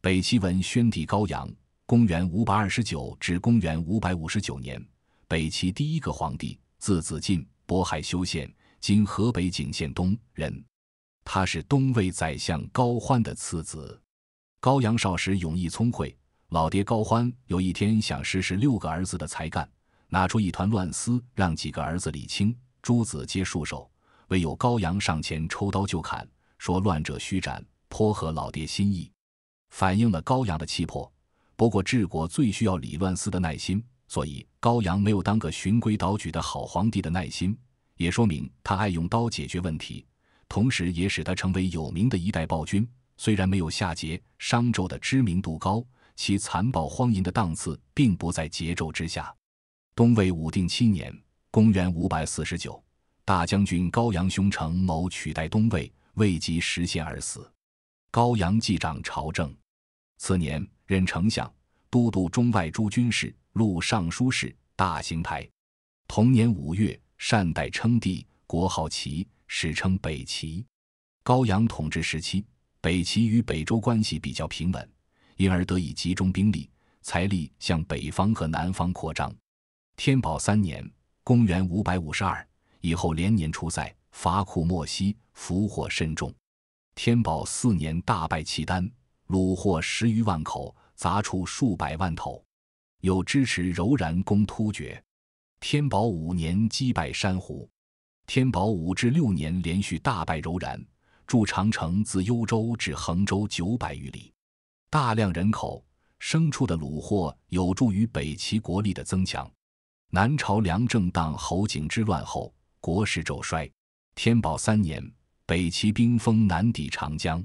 北齐文宣帝高阳（公元五百二十九至公元五百五十九年），北齐第一个皇帝，字子晋，渤海修县（今河北景县东）人。他是东魏宰相高欢的次子。高阳少时勇毅聪慧，老爹高欢有一天想试试六个儿子的才干，拿出一团乱丝，让几个儿子理清，诸子皆束手，唯有高阳上前抽刀就砍，说乱者须斩，颇合老爹心意，反映了高阳的气魄。不过治国最需要李乱思的耐心，所以高阳没有当个循规蹈矩的好皇帝的耐心，也说明他爱用刀解决问题，同时也使他成为有名的一代暴君。虽然没有夏桀、商纣的知名度高，其残暴荒淫的档次并不在桀纣之下。东魏武定七年（公元 549），大将军高阳兄程谋取代东魏，未及实现而死。高阳继掌朝政，次年任丞相、都督中外诸军事、录尚书事、大行台。同年五月，善代称帝，国号齐，史称北齐。高阳统治时期。北齐与北周关系比较平稳，因而得以集中兵力、财力向北方和南方扩张。天宝三年（公元 552） 以后，连年出塞，伐库莫西，俘获甚众。天宝四年大败契丹，虏获十余万口，杂畜数百万头，又支持柔然攻突厥。天宝五年击败珊瑚。天宝五至六年连续大败柔然。筑长城自幽州至衡州九百余里，大量人口、牲畜的虏获有助于北齐国力的增强。南朝梁正荡侯景之乱后，国势骤衰。天宝三年，北齐兵锋南抵长江。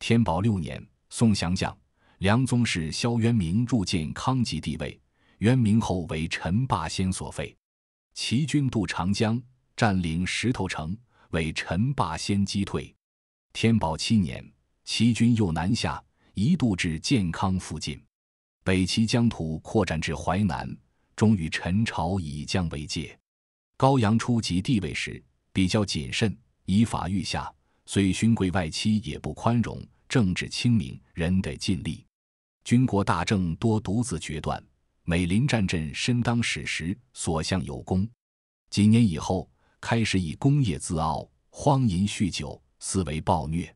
天宝六年，宋降将梁宗室萧渊明入见康吉帝位，渊明后为陈霸先所废。齐军渡长江，占领石头城，为陈霸先击退。天宝七年，齐军又南下，一度至建康附近。北齐疆土扩展至淮南，终与陈朝以江为界。高阳初即帝位时，比较谨慎，以法御下，虽勋贵外戚也不宽容，政治清明，人得尽力。军国大政多独自决断，每临战阵，身当矢石，所向有功。几年以后，开始以功业自傲，荒淫酗酒。思维暴虐，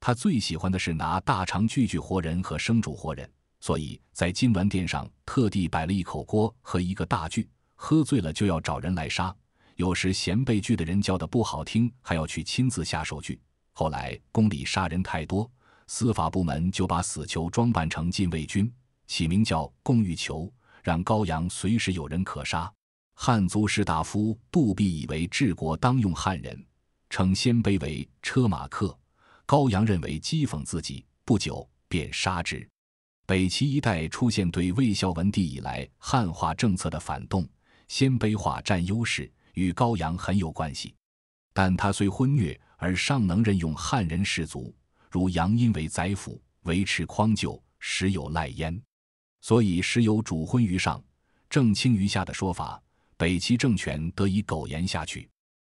他最喜欢的是拿大肠锯锯活人和生煮活人，所以在金銮殿上特地摆了一口锅和一个大锯，喝醉了就要找人来杀。有时嫌被锯的人叫的不好听，还要去亲自下手锯。后来宫里杀人太多，司法部门就把死囚装扮成禁卫军，起名叫供狱囚，让高阳随时有人可杀。汉族士大夫杜弼以为治国当用汉人。称鲜卑为车马客，高阳认为讥讽自己，不久便杀之。北齐一带出现对魏孝文帝以来汉化政策的反动，鲜卑化占优势，与高阳很有关系。但他虽昏虐，而尚能任用汉人士族，如杨殷为宰辅，维持匡救，时有赖焉。所以时有主昏于上，正清于下的说法，北齐政权得以苟延下去。